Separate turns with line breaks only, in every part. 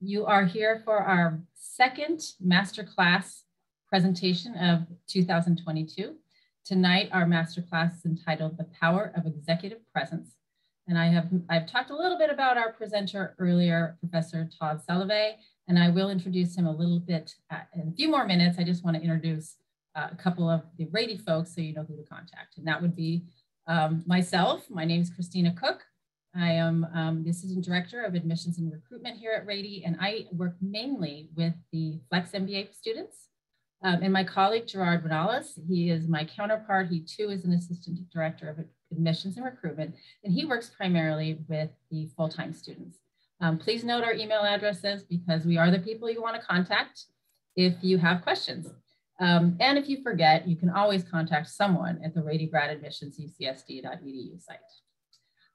You are here for our second masterclass presentation of 2022. Tonight, our masterclass is entitled The Power of Executive Presence. And I have I've talked a little bit about our presenter earlier, Professor Todd Salovey, and I will introduce him a little bit uh, in a few more minutes. I just want to introduce uh, a couple of the Rady folks so you know who to contact. And that would be um, myself. My name is Kristina Cook. I am um, the Assistant Director of Admissions and Recruitment here at Rady, and I work mainly with the Flex MBA students. Um, and my colleague, Gerard Renales, he is my counterpart. He too is an Assistant Director of Admissions and Recruitment, and he works primarily with the full-time students. Um, please note our email addresses because we are the people you want to contact if you have questions. Um, and if you forget, you can always contact someone at the Rady Grad Admissions UCSD.edu site.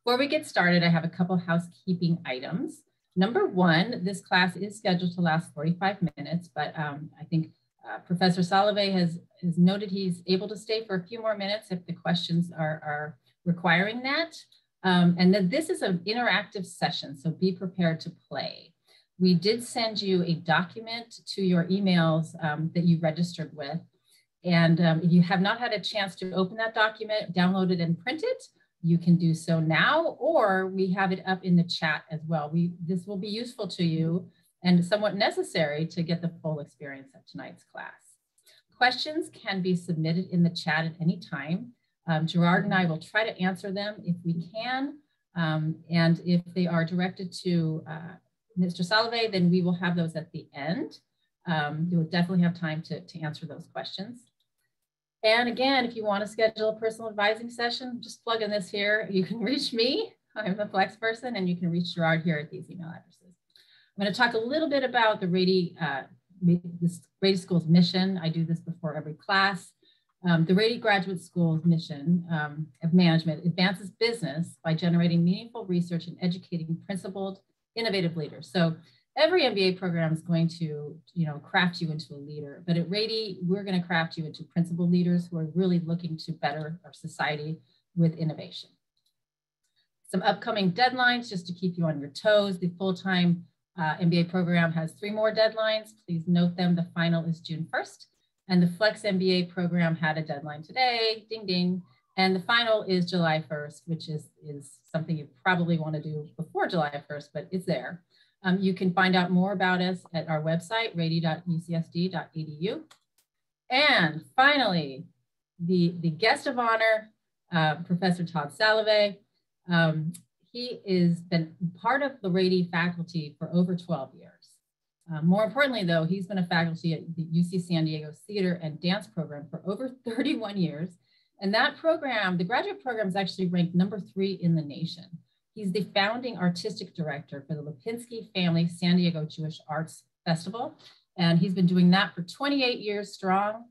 Before we get started, I have a couple housekeeping items. Number one, this class is scheduled to last 45 minutes, but um, I think uh, Professor Salovey has, has noted he's able to stay for a few more minutes if the questions are, are requiring that. Um, and that this is an interactive session, so be prepared to play. We did send you a document to your emails um, that you registered with. And um, if you have not had a chance to open that document, download it and print it, you can do so now, or we have it up in the chat as well. We, this will be useful to you and somewhat necessary to get the full experience of tonight's class. Questions can be submitted in the chat at any time. Um, Gerard and I will try to answer them if we can. Um, and if they are directed to uh, Mr. Salovey, then we will have those at the end. Um, you will definitely have time to, to answer those questions. And again, if you want to schedule a personal advising session, just plug in this here. You can reach me. I'm the flex person, and you can reach Gerard here at these email addresses. I'm going to talk a little bit about the Rady, uh, this Rady School's mission. I do this before every class. Um, the Rady Graduate School's mission um, of management advances business by generating meaningful research and educating principled, innovative leaders. So every MBA program is going to, you know, craft you into a leader. But at Rady, we're going to craft you into principal leaders who are really looking to better our society with innovation. Some upcoming deadlines just to keep you on your toes. The full-time uh, MBA program has three more deadlines. Please note them. The final is June 1st. And the Flex MBA program had a deadline today, ding, ding. And the final is July 1st, which is, is something you probably want to do before July 1st, but it's there. Um, you can find out more about us at our website, rady.ucsd.edu. And finally, the, the guest of honor, uh, Professor Todd Salovey. Um, he has been part of the Rady faculty for over 12 years. Uh, more importantly, though, he's been a faculty at the UC San Diego Theater and Dance Program for over 31 years. And that program, the graduate program is actually ranked number three in the nation. He's the founding artistic director for the Lipinsky Family San Diego Jewish Arts Festival. And he's been doing that for 28 years strong.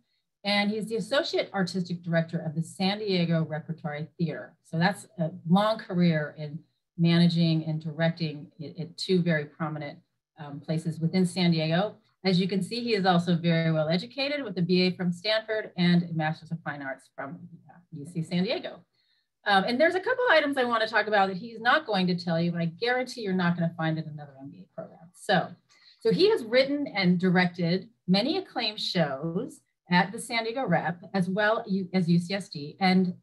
And he's the associate artistic director of the San Diego Repertory Theater. So that's a long career in managing and directing at two very prominent um, places within San Diego. As you can see, he is also very well educated with a BA from Stanford and a Master's of Fine Arts from UC San Diego. Um, and there's a couple items I want to talk about that he's not going to tell you, but I guarantee you're not going to find in another MBA program. So, so he has written and directed many acclaimed shows at the San Diego Rep, as well as UCSD, and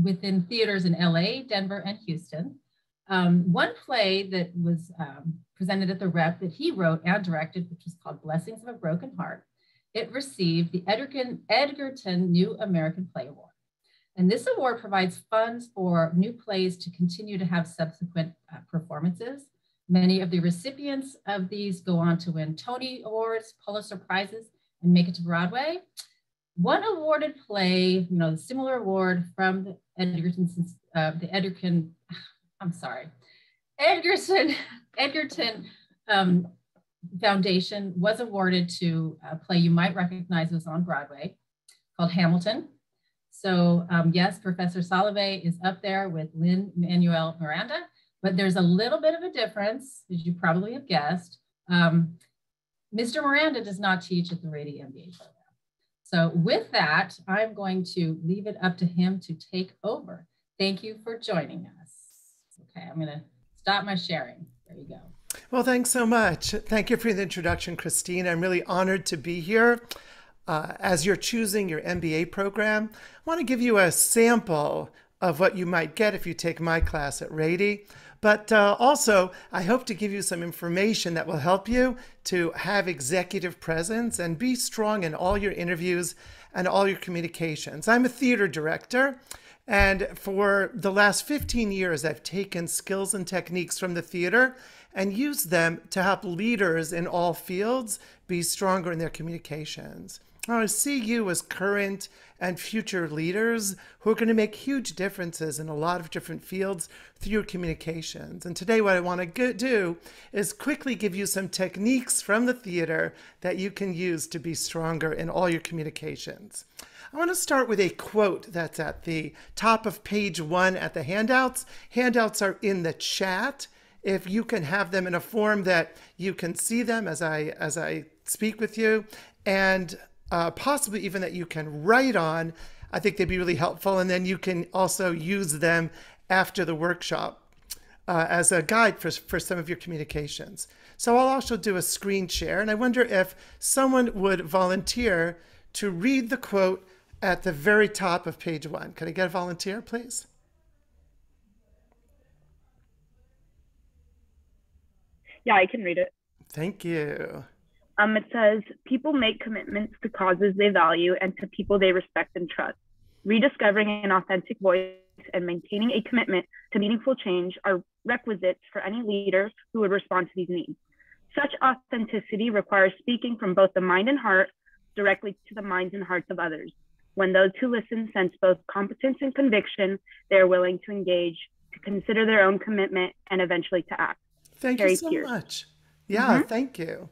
within theaters in LA, Denver, and Houston. Um, one play that was um, presented at the Rep that he wrote and directed, which was called Blessings of a Broken Heart, it received the Edgerton, Edgerton New American Play Award. And this award provides funds for new plays to continue to have subsequent uh, performances. Many of the recipients of these go on to win Tony Awards, Pulitzer Prizes, and make it to Broadway. One awarded play, you know, the similar award from the Edgerton, uh, the Edgerton, I'm sorry, Edgerton, Edgerton um, Foundation was awarded to a play you might recognize was on Broadway called Hamilton. So um, yes, Professor Salovey is up there with Lin-Manuel Miranda, but there's a little bit of a difference, as you probably have guessed. Um, Mr. Miranda does not teach at the Rady MBA program. So with that, I'm going to leave it up to him to take over. Thank you for joining us. Okay, I'm gonna stop my sharing. There you go.
Well, thanks so much. Thank you for the introduction, Christine. I'm really honored to be here. Uh, as you're choosing your MBA program, I want to give you a sample of what you might get if you take my class at Rady. But uh, also, I hope to give you some information that will help you to have executive presence and be strong in all your interviews and all your communications. I'm a theater director. And for the last 15 years, I've taken skills and techniques from the theater and used them to help leaders in all fields be stronger in their communications. I see you as current and future leaders who are going to make huge differences in a lot of different fields through your communications. And today, what I want to do is quickly give you some techniques from the theater that you can use to be stronger in all your communications. I want to start with a quote that's at the top of page one at the handouts. Handouts are in the chat. If you can have them in a form that you can see them as I as I speak with you, and uh, possibly even that you can write on, I think they'd be really helpful. And then you can also use them after the workshop uh, as a guide for, for some of your communications. So I'll also do a screen share. And I wonder if someone would volunteer to read the quote at the very top of page one. Can I get a volunteer, please?
Yeah, I can read it.
Thank you.
Um, it says people make commitments to causes they value and to people they respect and trust. Rediscovering an authentic voice and maintaining a commitment to meaningful change are requisites for any leader who would respond to these needs. Such authenticity requires speaking from both the mind and heart directly to the minds and hearts of others. When those who listen sense both competence and conviction, they are willing to engage, to consider their own commitment, and eventually to act.
Thank Carrie you so Pierce. much. Yeah, mm-hmm. thank you.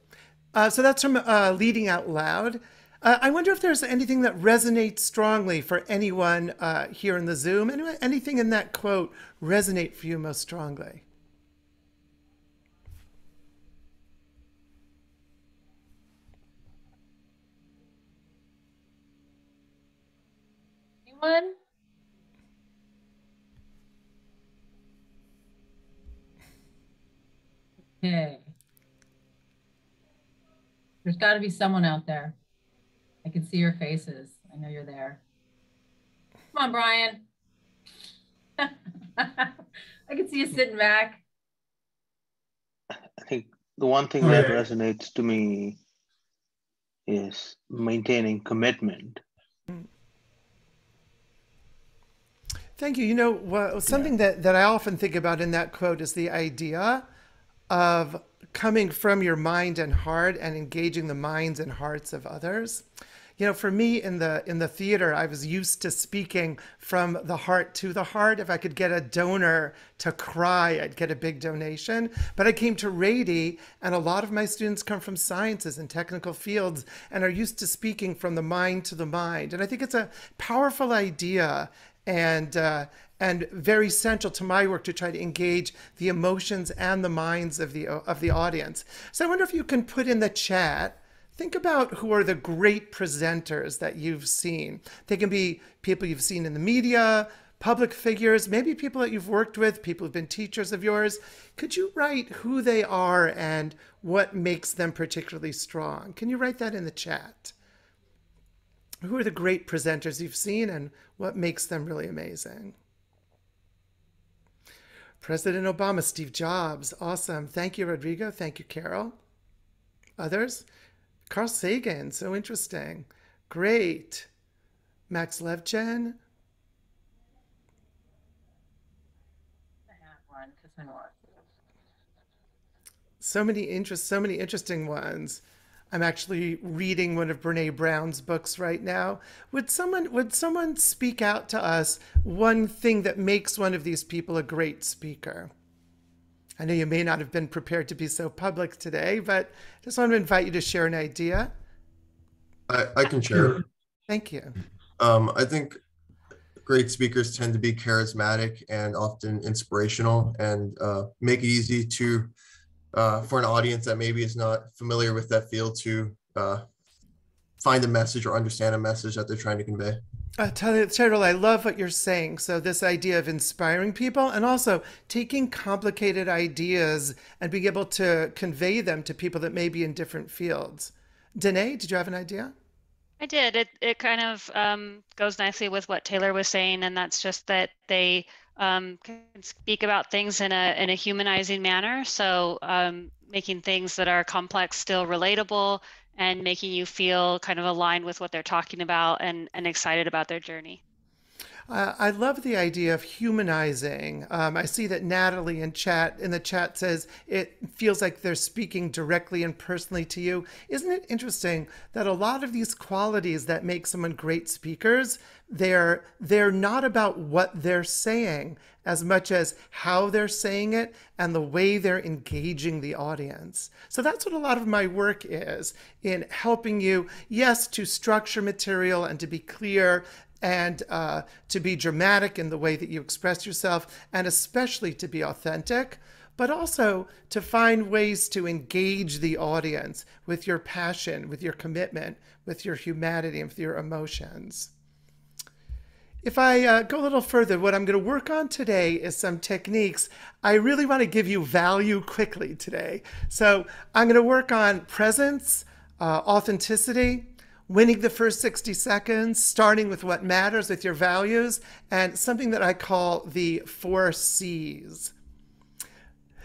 Uh, so that's from uh, Leading Out Loud. Uh, I wonder if there's anything that resonates strongly for anyone uh, here in the Zoom. Anything in that quote resonate for you most strongly?
Anyone? Okay. There's got to be someone out there. I can see your faces. I know you're there. Come on, Brian. I can see you sitting back.
I think the one thing that resonates to me is maintaining commitment.
Thank you. You know, well, something yeah. that, that I often think about in that quote is the idea of coming from your mind and heart and engaging the minds and hearts of others. You know for me in the in the theater i was used to speaking from the heart to the heart. If i could get a donor to cry i'd get a big donation. But i came to rady and a lot of my students come from sciences and technical fields and are used to speaking from the mind to the mind. And i think it's a powerful idea and uh, and very central to my work to try to engage the emotions and the minds of the of the audience. So I wonder if you can put in the chat. Think about who are the great presenters that you've seen. They can be people you've seen in the media, public figures, maybe people that you've worked with, people who've been teachers of yours. Could you write who they are and what makes them particularly strong? Can you write that in the chat? Who are the great presenters you've seen and what makes them really amazing? President Obama, Steve Jobs. Awesome. Thank you, Rodrigo. Thank you, Carol. Others? Carl Sagan. So interesting. Great. Max Levchin. So many interest, so many interesting ones. I'm actually reading one of Brene Brown's books right now. Would someone would someone speak out to us one thing that makes one of these people a great speaker? I know you may not have been prepared to be so public today, but I just want to invite you to share an idea.
I, I can share.
Thank you.
Um, I think great speakers tend to be charismatic and often inspirational and uh, make it easy to uh, for an audience that maybe is not familiar with that field to uh, find a message or understand a message that they're trying to convey.
Uh, Cheryl, I love what you're saying. So, this idea of inspiring people and also taking complicated ideas and being able to convey them to people that may be in different fields. Danae, did you have an idea?
I did. It, it kind of um, goes nicely with what Taylor was saying, and that's just that they um, can speak about things in a, in a humanizing manner. So, um, making things that are complex still relatable and making you feel kind of aligned with what they're talking about and, and excited about their journey.
Uh, I love the idea of humanizing. Um, I see that Natalie in chat in the chat says it feels like they're speaking directly and personally to you. Isn't it interesting that a lot of these qualities that make someone great speakers, they're they're not about what they're saying as much as how they're saying it and the way they're engaging the audience. So that's what a lot of my work is in helping you, yes, to structure material and to be clear and uh, to be dramatic in the way that you express yourself, and especially to be authentic, but also to find ways to engage the audience with your passion, with your commitment, with your humanity, and with your emotions. If I uh, go a little further, what I'm going to work on today is some techniques. I really want to give you value quickly today. So I'm going to work on presence, uh, authenticity, winning the first 60 seconds, starting with what matters with your values, and something that I call the four C's.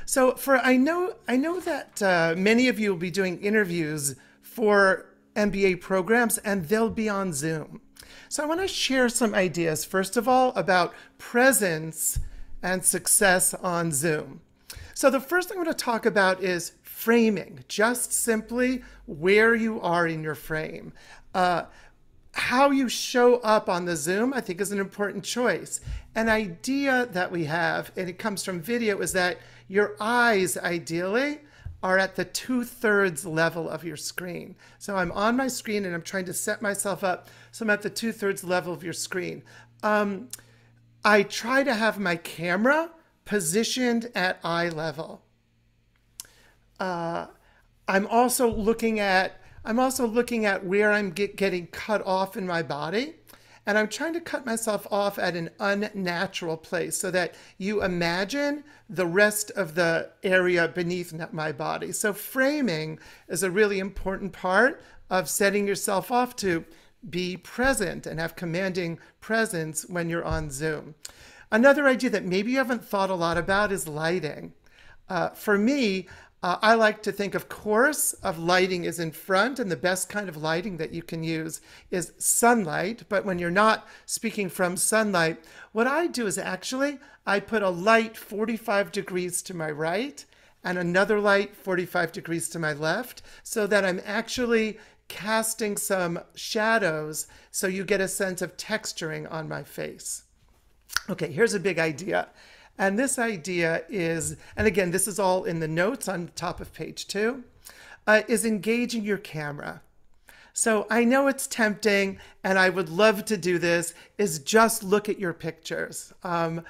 So for I know I know that uh, many of you will be doing interviews for MBA programs and they'll be on Zoom. So I want to share some ideas first of all about presence and success on Zoom. So the first thing I'm going to talk about is framing, just simply where you are in your frame. Uh, how you show up on the Zoom, I think, is an important choice. An idea that we have, and it comes from video, is that your eyes, ideally, are at the two thirds level of your screen. So I'm on my screen and I'm trying to set myself up so I'm at the two thirds level of your screen. Um, I try to have my camera positioned at eye level. Uh, I'm also looking at I'm also looking at where I'm get, getting cut off in my body. And I'm trying to cut myself off at an unnatural place so that you imagine the rest of the area beneath my body. So, framing is a really important part of setting yourself off to be present and have commanding presence when you're on Zoom. Another idea that maybe you haven't thought a lot about is lighting. Uh, for me, uh, I like to think, of course, of lighting is in front, and the best kind of lighting that you can use is sunlight. But when you're not speaking from sunlight, what I do is actually I put a light 45 degrees to my right and another light 45 degrees to my left, so that I'm actually casting some shadows so you get a sense of texturing on my face. Okay, here's a big idea. And this idea is, and again, this is all in the notes on top of page two, uh, is engaging your camera. So I know it's tempting, and I would love to do this, is just look at your pictures. Um,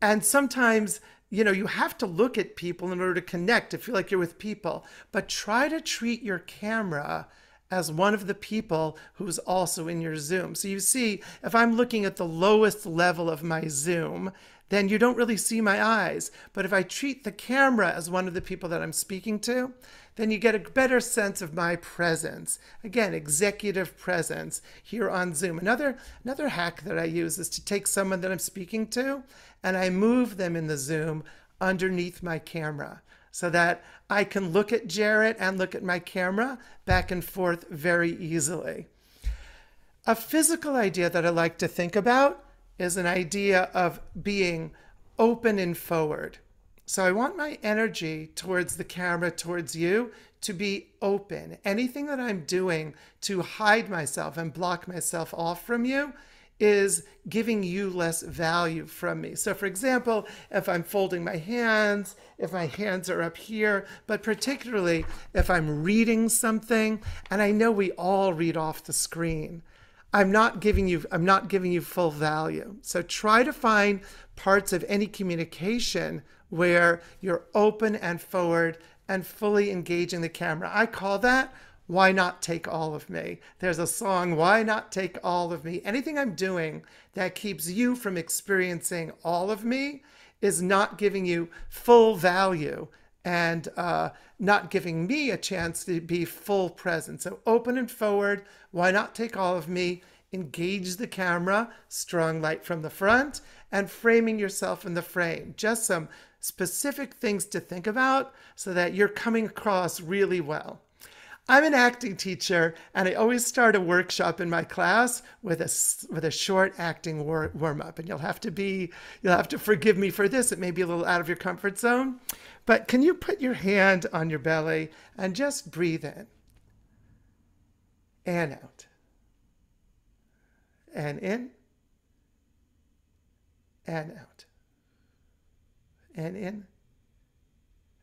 and sometimes, you know, you have to look at people in order to connect, to feel like you're with people. But try to treat your camera as one of the people who's also in your Zoom. So you see, if I'm looking at the lowest level of my Zoom, then you don't really see my eyes. But if I treat the camera as one of the people that I'm speaking to, then you get a better sense of my presence. Again, executive presence here on Zoom. Another, another hack that I use is to take someone that I'm speaking to and I move them in the Zoom underneath my camera so that I can look at Jarrett and look at my camera back and forth very easily. A physical idea that I like to think about is an idea of being open and forward. So I want my energy towards the camera, towards you, to be open. Anything that I'm doing to hide myself and block myself off from you is giving you less value from me. So, for example, if I'm folding my hands, if my hands are up here, but particularly if I'm reading something, and I know we all read off the screen. I'm not giving you I'm not giving you full value. So try to find parts of any communication where you're open and forward and fully engaging the camera. I call that why not take all of me? There's a song, Why Not Take All of Me? Anything I'm doing that keeps you from experiencing all of me is not giving you full value and uh, not giving me a chance to be full present. So open and forward. Why not take all of me? Engage the camera, strong light from the front, and framing yourself in the frame. Just some specific things to think about so that you're coming across really well. I'm an acting teacher, and I always start a workshop in my class with a with a short acting war, warm up. And you'll have to be you'll have to forgive me for this. It may be a little out of your comfort zone, but can you put your hand on your belly and just breathe in and out, and in and out, and in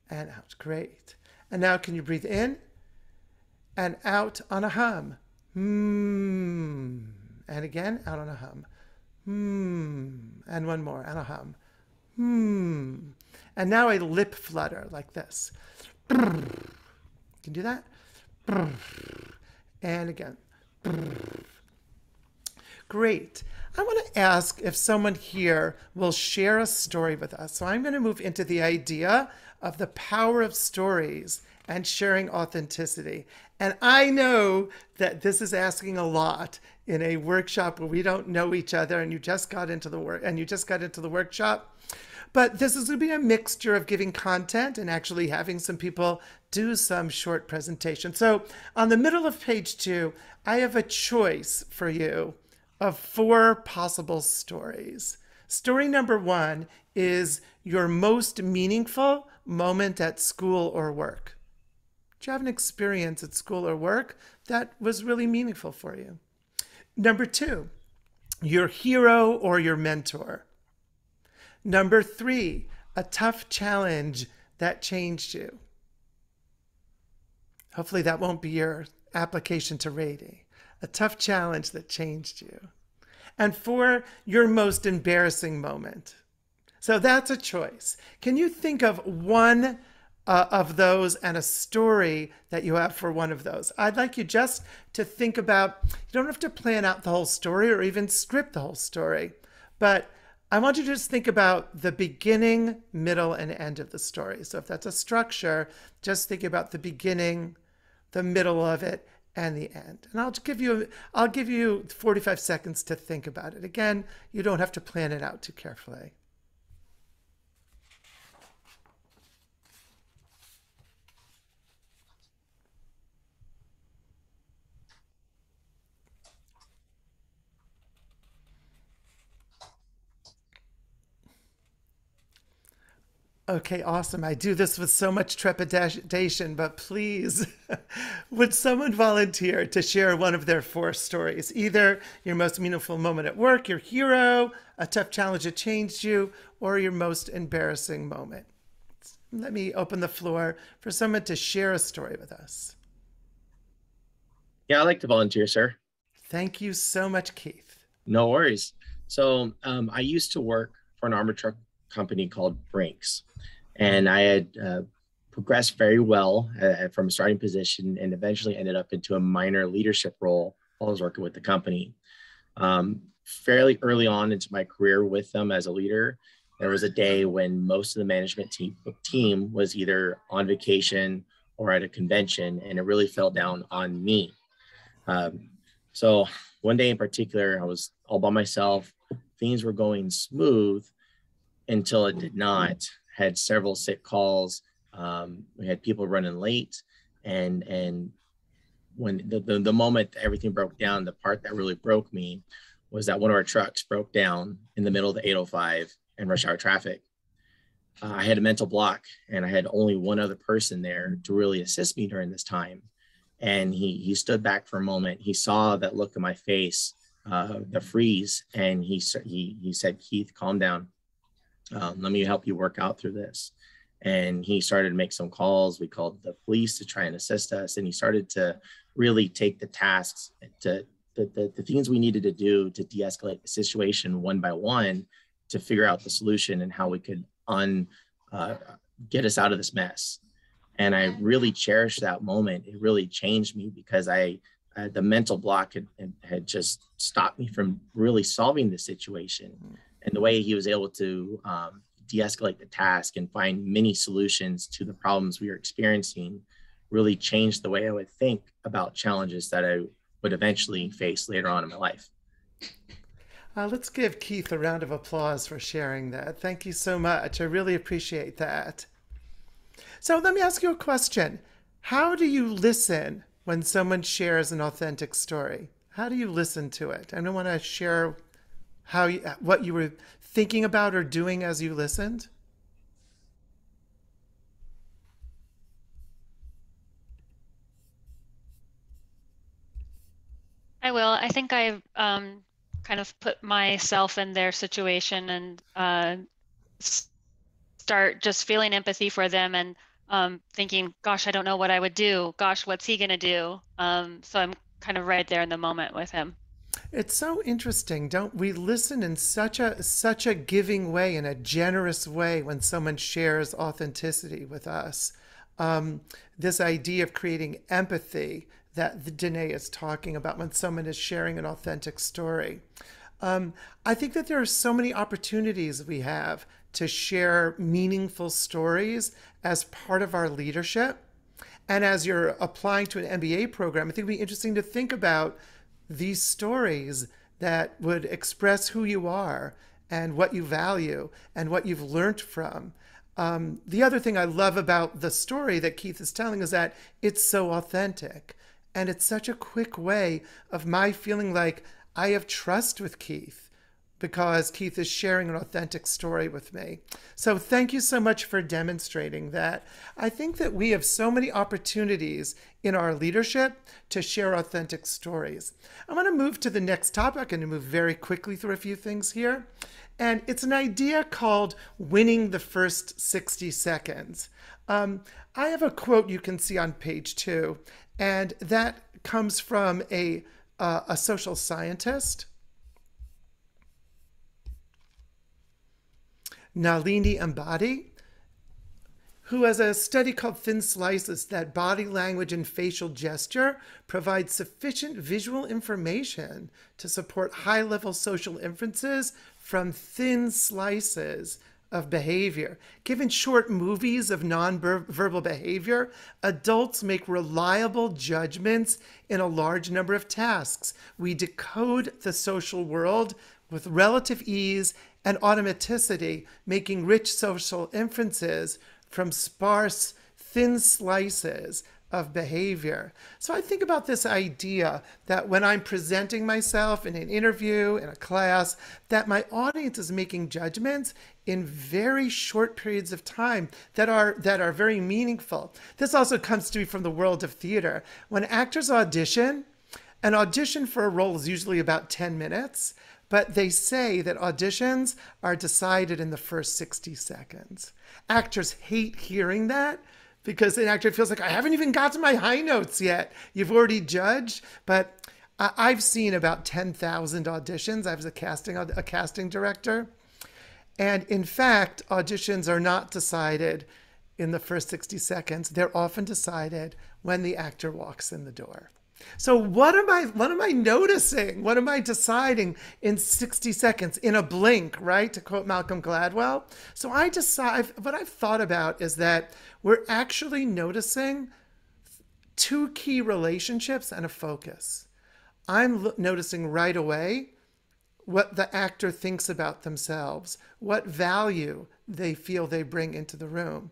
and out. Great. And now, can you breathe in? and out on a hum. Hmm. And again, out on a hum. Hmm. And one more, and a hum. Hmm. And now a lip flutter like this. You Can do that? And again. Great. I want to ask if someone here will share a story with us. So I'm going to move into the idea of the power of stories and sharing authenticity. And I know that this is asking a lot in a workshop where we don't know each other and you just got into the work and you just got into the workshop. But this is going to be a mixture of giving content and actually having some people do some short presentation. So on the middle of page two, I have a choice for you of four possible stories. Story number one is your most meaningful moment at school or work. Do you have an experience at school or work that was really meaningful for you? Number two, your hero or your mentor. Number three, a tough challenge that changed you. Hopefully, that won't be your application to Rady. A tough challenge that changed you. And four, your most embarrassing moment. So that's a choice. Can you think of one uh, of those and a story that you have for one of those. I'd like you just to think about, you don't have to plan out the whole story or even script the whole story, but I want you to just think about the beginning, middle, and end of the story. So if that's a structure, just think about the beginning, the middle of it, and the end. And I'll give you I'll give you 45 seconds to think about it. Again, you don't have to plan it out too carefully. Okay, awesome. I do this with so much trepidation, but please, would someone volunteer to share one of their four stories? Either your most meaningful moment at work, your hero, a tough challenge that changed you, or your most embarrassing moment. Let me open the floor for someone to share a story with us.
Yeah, I like to volunteer, sir.
Thank you so much, Keith.
No worries. So um, I used to work for an armored truck company called Brinks and I had uh, progressed very well uh, from a starting position and eventually ended up into a minor leadership role while I was working with the company. Um, fairly early on into my career with them as a leader, there was a day when most of the management team, team was either on vacation or at a convention, and it really fell down on me. Um, so one day in particular, I was all by myself. Things were going smooth until it did not had several sick calls. Um, we had people running late, and and when the, the, the moment everything broke down, the part that really broke me was that one of our trucks broke down in the middle of the 805 and rush hour traffic. Uh, I had a mental block, and I had only one other person there to really assist me during this time. And he he stood back for a moment. He saw that look in my face, uh, the freeze, and he he he said, "Keith, calm down um, let me help you work out through this. And he started to make some calls. We called the police to try and assist us. And he started to really take the tasks to the, the, the things we needed to do to de-escalate the situation one by one to figure out the solution and how we could un uh, get us out of this mess. And I really cherished that moment. It really changed me because I, I the mental block had, had just stopped me from really solving the situation. And the way he was able to um, de-escalate the task and find many solutions to the problems we were experiencing really changed the way I would think about challenges that I would eventually face later on in my life.
Uh, let's give Keith a round of applause for sharing that. Thank you so much. I really appreciate that. So let me ask you a question. How do you listen when someone shares an authentic story? How do you listen to it? I don't want to share how you, what you were thinking about or doing as you listened.
I will. I think I um, kind of put myself in their situation and uh, start just feeling empathy for them and um, thinking, gosh, I don't know what I would do. Gosh, what's he going to do? Um, so I'm kind of right there in the moment with him.
It's so interesting, don't we listen in such a such a giving way, in a generous way, when someone shares authenticity with us. Um, this idea of creating empathy that Danae is talking about when someone is sharing an authentic story. Um, I think that there are so many opportunities we have to share meaningful stories as part of our leadership. And as you're applying to an MBA program, I think it'd be interesting to think about these stories that would express who you are and what you value and what you've learned from. Um, the other thing I love about the story that Keith is telling is that it's so authentic. And it's such a quick way of my feeling like I have trust with Keith because Keith is sharing an authentic story with me. So thank you so much for demonstrating that. I think that we have so many opportunities in our leadership to share authentic stories. I'm going to move to the next topic. To move very quickly through a few things here. And it's an idea called winning the first 60 seconds. Um, I have a quote you can see on page two, and that comes from a, uh, a social scientist. Nalini Ambady, who has a study called Thin Slices that body language and facial gesture provide sufficient visual information to support high level social inferences from thin slices of behavior. Given short movies of nonverbal behavior, adults make reliable judgments in a large number of tasks. We decode the social world with relative ease and automaticity, making rich social inferences from sparse, thin slices of behavior. So I think about this idea that when I'm presenting myself in an interview, in a class, that my audience is making judgments in very short periods of time that are that are very meaningful. This also comes to me from the world of theater. When actors audition, an audition for a role is usually about 10 minutes, but they say that auditions are decided in the first 60 seconds. Actors hate hearing that because an actor feels like I haven't even got to my high notes yet. You've already judged, but I've seen about 10,000 auditions. I was a casting a casting director. And in fact, auditions are not decided in the first 60 seconds. They're often decided when the actor walks in the door. So what am I what am I noticing? What am I deciding in 60 seconds in a blink, right? To quote Malcolm Gladwell. So I decide what I've thought about is that we're actually noticing two key relationships and a focus. I'm noticing right away what the actor thinks about themselves, what value they feel they bring into the room.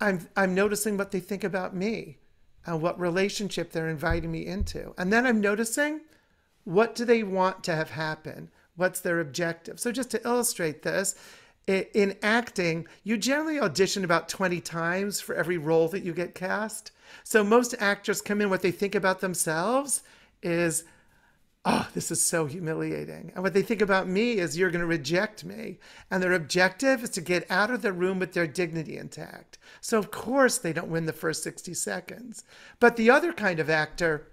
I'm I'm noticing what they think about me and what relationship they're inviting me into. And then I'm noticing what do they want to have happen? What's their objective? So just to illustrate this, in acting, you generally audition about 20 times for every role that you get cast. So most actors come in, what they think about themselves is, oh, this is so humiliating. And what they think about me is, you're going to reject me. And their objective is to get out of the room with their dignity intact. So, of course, they don't win the first 60 seconds. But the other kind of actor,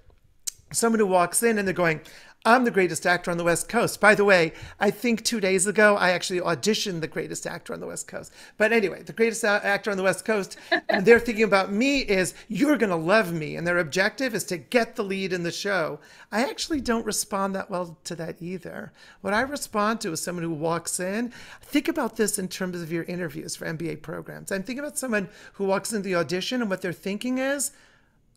someone who walks in and they're going, I'm the greatest actor on the West Coast. By the way, I think two days ago I actually auditioned the greatest actor on the West Coast. But anyway, the greatest actor on the West Coast, and they're thinking about me is you're going to love me. And their objective is to get the lead in the show. I actually don't respond that well to that either. What I respond to is someone who walks in. Think about this in terms of your interviews for MBA programs. I'm thinking about someone who walks into the audition and what they're thinking is,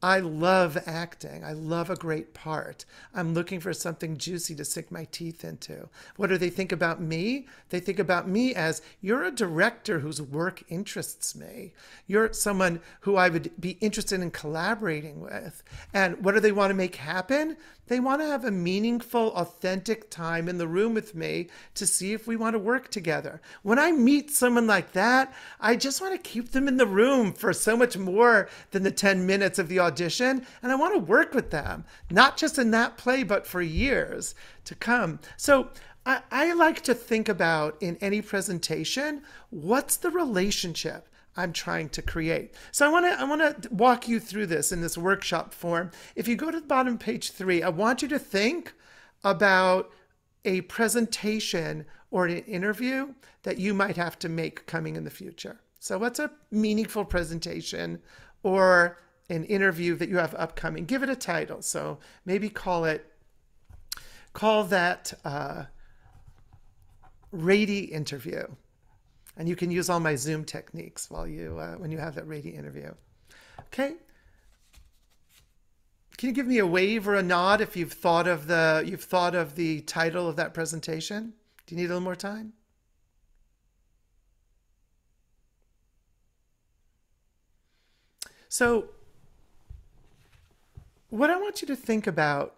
I love acting. I love a great part. I'm looking for something juicy to sink my teeth into. What do they think about me? They think about me as you're a director whose work interests me. You're someone who I would be interested in collaborating with. And what do they want to make happen? They want to have a meaningful, authentic time in the room with me to see if we want to work together. When I meet someone like that, I just want to keep them in the room for so much more than the 10 minutes of the audition. And I want to work with them, not just in that play, but for years to come. So I, I like to think about in any presentation what's the relationship? I'm trying to create. So I want to I want to walk you through this in this workshop form. If you go to the bottom page 3, I want you to think about a presentation or an interview that you might have to make coming in the future. So what's a meaningful presentation or an interview that you have upcoming? Give it a title. So maybe call it call that uh, Rady interview and you can use all my Zoom techniques while you uh, when you have that Rady interview. Okay. Can you give me a wave or a nod if you've thought of the you've thought of the title of that presentation? Do you need a little more time? So what I want you to think about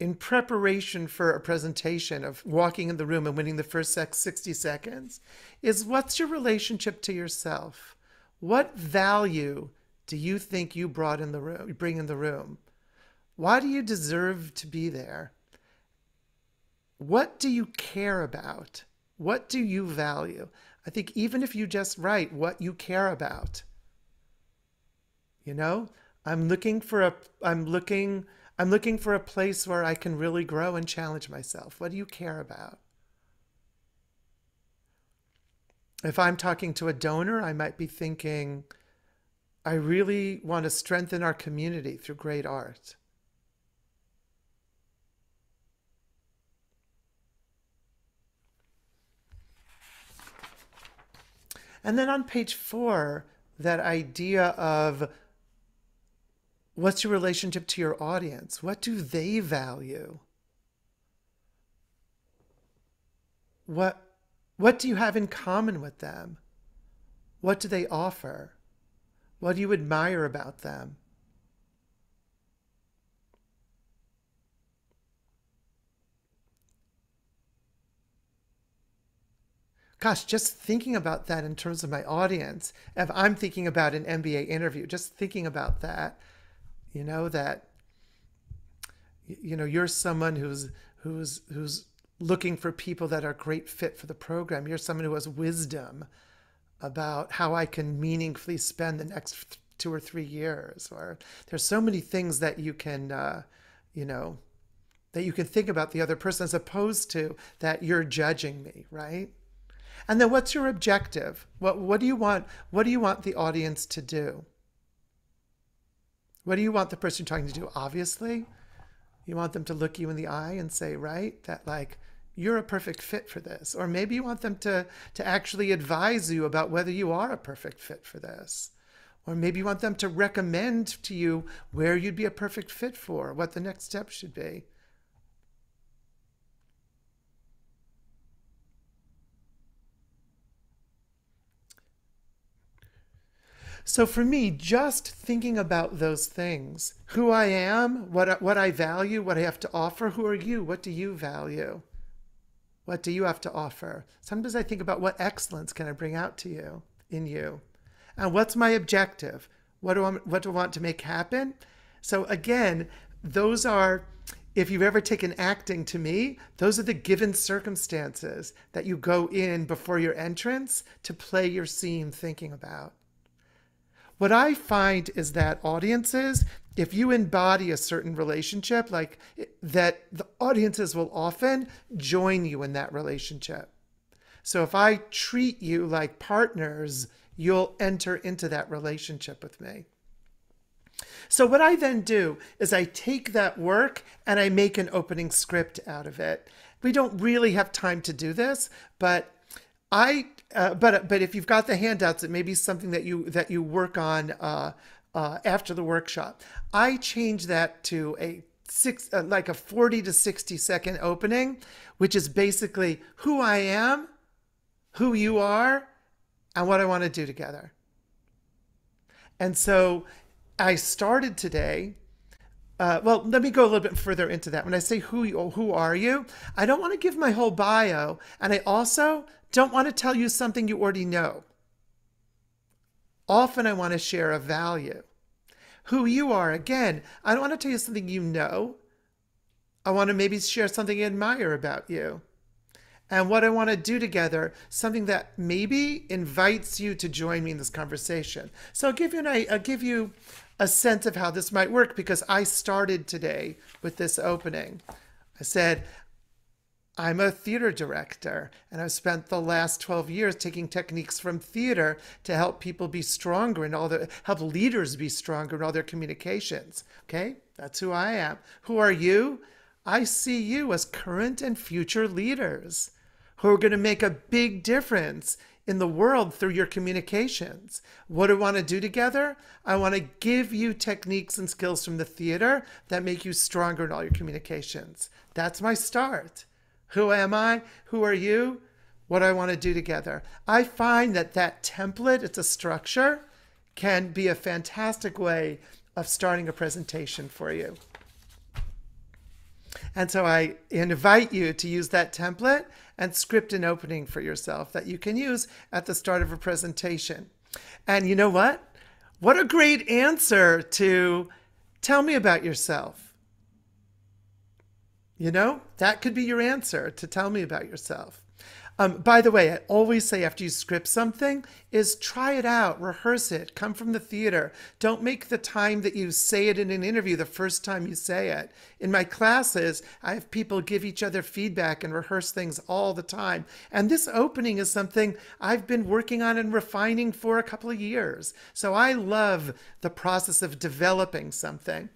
in preparation for a presentation of walking in the room and winning the first 60 seconds is what's your relationship to yourself? What value do you think you brought in the room, bring in the room? Why do you deserve to be there? What do you care about? What do you value? I think even if you just write what you care about, you know, I'm looking for a, I'm looking, I'm looking for a place where I can really grow and challenge myself. What do you care about? If I'm talking to a donor, I might be thinking, I really want to strengthen our community through great art. And then on page four, that idea of What's your relationship to your audience? What do they value? What, what do you have in common with them? What do they offer? What do you admire about them? Gosh, just thinking about that in terms of my audience, if I'm thinking about an MBA interview, just thinking about that, you know that you know you're someone who's who's who's looking for people that are great fit for the program. You're someone who has wisdom about how i can meaningfully spend the next two or three years or there's so many things that you can uh, you know that you can think about the other person as opposed to that you're judging me right? And then what's your objective? What what do you want what do you want the audience to do what do you want the person talking to do? Obviously, you want them to look you in the eye and say, right, that like, you're a perfect fit for this. Or maybe you want them to, to actually advise you about whether you are a perfect fit for this. Or maybe you want them to recommend to you where you'd be a perfect fit for, what the next step should be. So for me, just thinking about those things, who I am, what, what I value, what I have to offer, who are you? What do you value? What do you have to offer? Sometimes I think about what excellence can I bring out to you, in you? And what's my objective? What do I, what do I want to make happen? So again, those are, if you've ever taken acting to me, those are the given circumstances that you go in before your entrance to play your scene thinking about. What I find is that audiences if you embody a certain relationship, like that, the audiences will often join you in that relationship. So if I treat you like partners, you'll enter into that relationship with me. So what I then do is I take that work and I make an opening script out of it. We don't really have time to do this, but I uh, but but if you've got the handouts, it may be something that you that you work on uh, uh, after the workshop. I change that to a six uh, like a 40 to 60 second opening, which is basically who I am, who you are, and what I want to do together. And so I started today. Uh, well, let me go a little bit further into that. When I say who you, who are you, I don't want to give my whole bio, and I also don't want to tell you something you already know. Often I want to share a value. Who you are, again, I don't want to tell you something you know. I want to maybe share something I admire about you. And what I want to do together, something that maybe invites you to join me in this conversation. So I'll give you an I'll give you a sense of how this might work because I started today with this opening. I said, I'm a theater director, and I've spent the last 12 years taking techniques from theater to help people be stronger and all the help leaders be stronger in all their communications. Okay, that's who I am. Who are you? I see you as current and future leaders who are going to make a big difference in the world through your communications. What do I want to do together? I want to give you techniques and skills from the theater that make you stronger in all your communications. That's my start. Who am I? Who are you? What do I want to do together? I find that that template, it's a structure, can be a fantastic way of starting a presentation for you. And so I invite you to use that template and script an opening for yourself that you can use at the start of a presentation. And you know what? What a great answer to tell me about yourself. You know, that could be your answer to tell me about yourself. Um, by the way, I always say after you script something is try it out, rehearse it, come from the theater. Don't make the time that you say it in an interview the first time you say it. In my classes, I have people give each other feedback and rehearse things all the time. And this opening is something I've been working on and refining for a couple of years. So I love the process of developing something.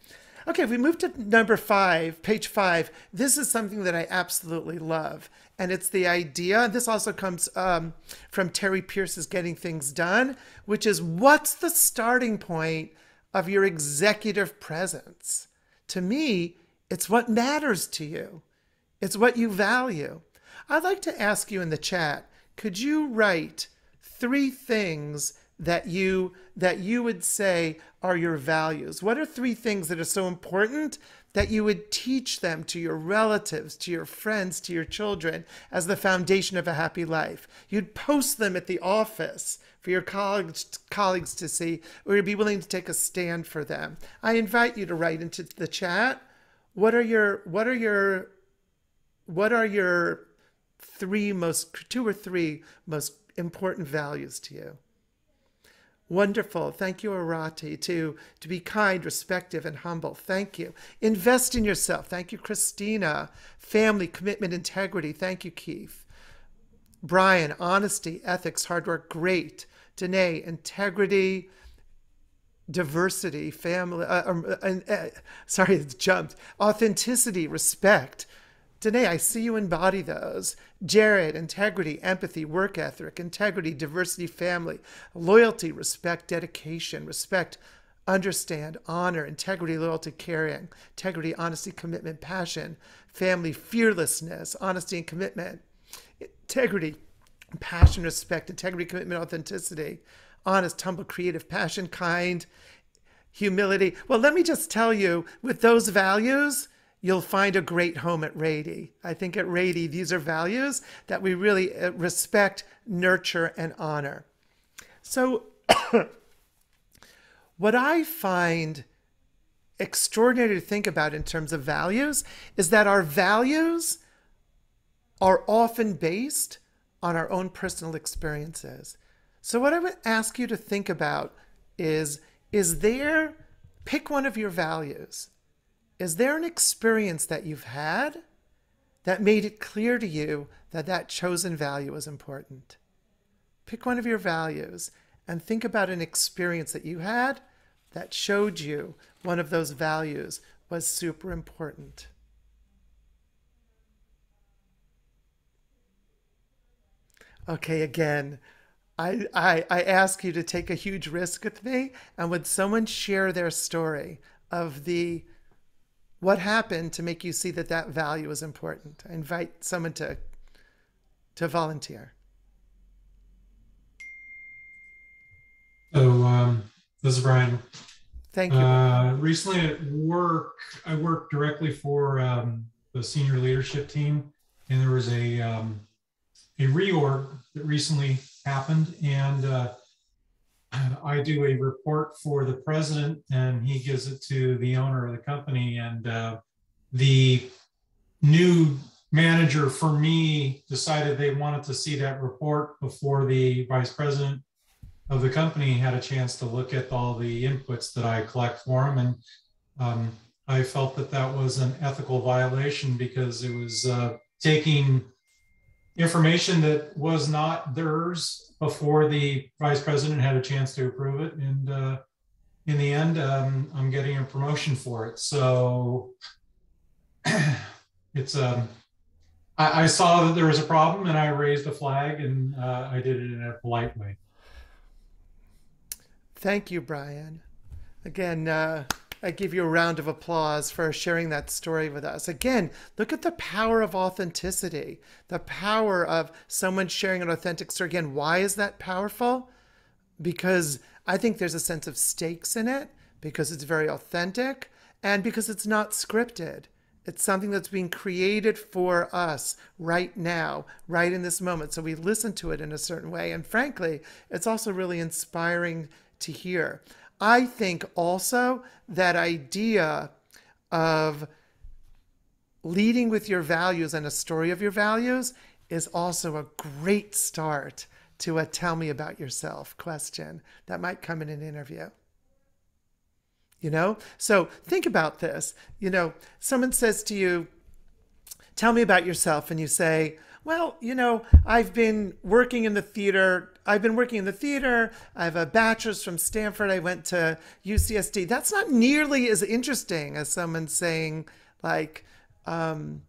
Okay, if we move to number five, page five, this is something that I absolutely love. And it's the idea, this also comes um, from Terry Pearce's Getting Things Done, which is what's the starting point of your executive presence? To me, it's what matters to you, it's what you value. I'd like to ask you in the chat could you write three things that you that you would say are your values? What are three things that are so important that you would teach them to your relatives, to your friends, to your children as the foundation of a happy life? You'd post them at the office for your colleagues, colleagues to see, or you'd be willing to take a stand for them. I invite you to write into the chat. What are your what are your what are your three most two or three most important values to you? Wonderful. Thank you, Arati, to, to be kind, respectful, and humble. Thank you. Invest in yourself. Thank you, Christina. Family, commitment, integrity. Thank you, Keith. Brian, honesty, ethics, hard work. Great. Danae, integrity, diversity, family, uh, um, uh, uh, sorry, it jumped. Authenticity, respect. Danae, I see you embody those. Jared, integrity, empathy, work ethic, integrity, diversity, family, loyalty, respect, dedication, respect, understand, honor, integrity, loyalty, caring, integrity, honesty, commitment, passion, family, fearlessness, honesty, and commitment, integrity, passion, respect, integrity, commitment, authenticity, honest, humble, creative, passion, kind, humility. Well, let me just tell you, with those values, you'll find a great home at Rady. I think at Rady, these are values that we really uh, respect, nurture, and honor. So, what I find extraordinary to think about in terms of values is that our values are often based on our own personal experiences. So, what I would ask you to think about is is there pick one of your values. Is there an experience that you've had that made it clear to you that that chosen value is important? Pick one of your values and think about an experience that you had that showed you one of those values was super important. Okay, again, I, I, I ask you to take a huge risk with me. And would someone share their story of the what happened to make you see that that value is important? I invite someone to to volunteer.
So um, this is Brian.
Thank you.
Uh, recently at work, I worked directly for um, the senior leadership team, and there was a um, a reorg that recently happened, and uh, I do a report for the president, and he gives it to the owner of the company, and uh, the new manager for me decided they wanted to see that report before the vice president of the company had a chance to look at all the inputs that I collect for them, and um, I felt that that was an ethical violation because it was uh, taking information that was not theirs before the vice president had a chance to approve it. And uh, in the end, um, I'm getting a promotion for it. So it's um, I, I, saw that there was a problem and I raised a flag and uh, I did it in a polite way.
Thank you, Brian. Again, uh, I give you a round of applause for sharing that story with us. Again, look at the power of authenticity, the power of someone sharing an authentic story. Again, why is that powerful? Because I think there's a sense of stakes in it, because it's very authentic, and because it's not scripted. It's something that's being created for us right now, right in this moment. So we listen to it in a certain way. And frankly, it's also really inspiring to hear. I think also that idea of leading with your values and a story of your values is also a great start to a tell me about yourself question that might come in an interview. You know? So think about this. You know, someone says to you, tell me about yourself, and you say, well, you know, I've been working in the theater. I've been working in the theater. I have a bachelor's from Stanford. I went to UCSD. That's not nearly as interesting as someone saying, like, um,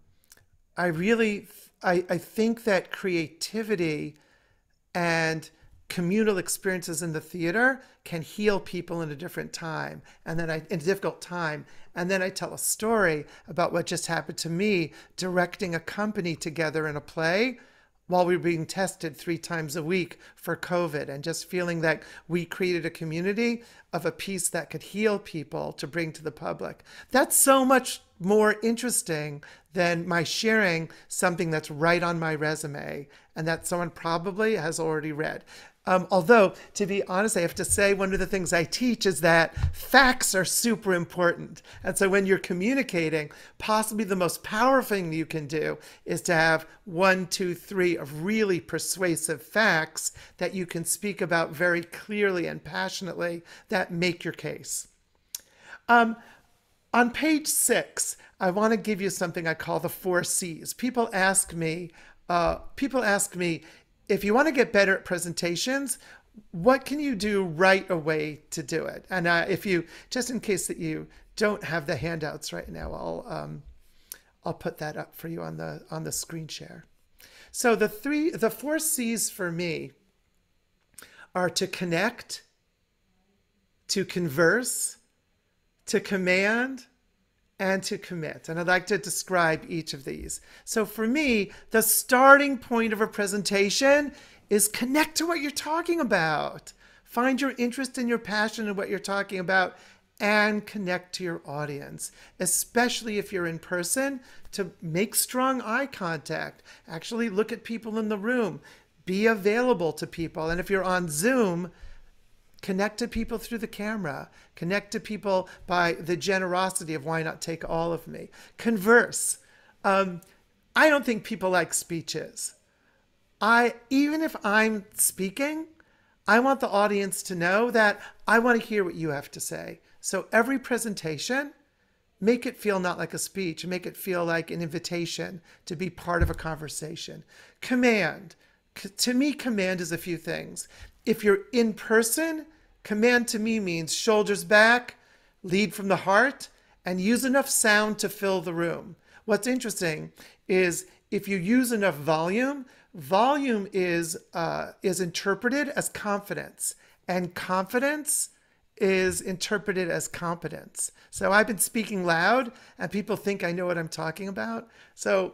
I really, I, I think that creativity and communal experiences in the theater can heal people in a different time and then I, in a difficult time. And then I tell a story about what just happened to me directing a company together in a play while we were being tested three times a week for COVID and just feeling that we created a community of a piece that could heal people to bring to the public. That's so much more interesting than my sharing something that's right on my resume and that someone probably has already read. Um, although, to be honest, I have to say one of the things I teach is that facts are super important. And so when you're communicating, possibly the most powerful thing you can do is to have one, two, three of really persuasive facts that you can speak about very clearly and passionately that make your case. Um, on page six, I want to give you something I call the four C's. People ask me, uh, people ask me, if you want to get better at presentations, what can you do right away to do it? And uh, if you, just in case that you don't have the handouts right now, I'll um, I'll put that up for you on the on the screen share. So the three, the four C's for me are to connect, to converse, to command, and to commit. And I'd like to describe each of these. So for me, the starting point of a presentation is connect to what you're talking about. Find your interest and your passion in what you're talking about and connect to your audience, especially if you're in person, to make strong eye contact. Actually, look at people in the room, be available to people. And if you're on Zoom, Connect to people through the camera. Connect to people by the generosity of why not take all of me. Converse. Um, I don't think people like speeches. I even if I'm speaking, I want the audience to know that I want to hear what you have to say. So every presentation, make it feel not like a speech, make it feel like an invitation to be part of a conversation. Command. C- to me, command is a few things. If you're in person, command to me means shoulders back, lead from the heart, and use enough sound to fill the room. What's interesting is if you use enough volume, volume is uh, is interpreted as confidence, and confidence is interpreted as competence. So I've been speaking loud, and people think I know what I'm talking about. So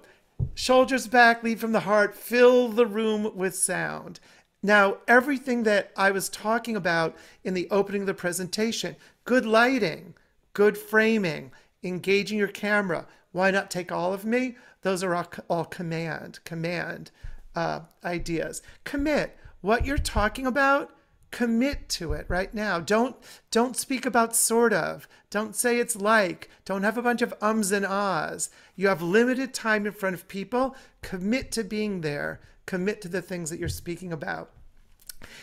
shoulders back, lead from the heart, fill the room with sound. Now, everything that I was talking about in the opening of the presentation, good lighting, good framing, engaging your camera, why not take all of me? Those are all, all command, command uh, ideas. Commit. What you're talking about, commit to it right now. Don't don't speak about sort of. Don't say it's like. Don't have a bunch of ums and ahs. You have limited time in front of people. Commit to being there. Commit to the things that you're speaking about.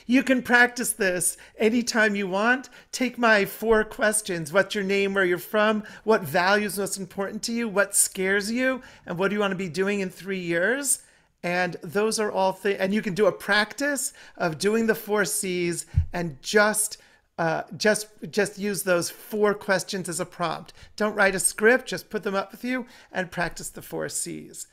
You can practice this anytime you want. Take my four questions what's your name, where you're from, what values most important to you, what scares you, and what do you want to be doing in three years? And those are all things, and you can do a practice of doing the four C's and just. Uh, just just use those four questions as a prompt. Don't write a script. Just put them up with you and practice the four C's.